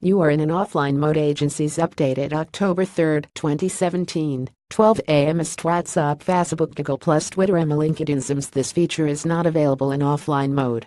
You are in an offline mode agencies updated October 3, 2017, 12 a.m. is WhatsApp, Facebook, Google+, Twitter and LinkedIn Since This feature is not available in offline mode.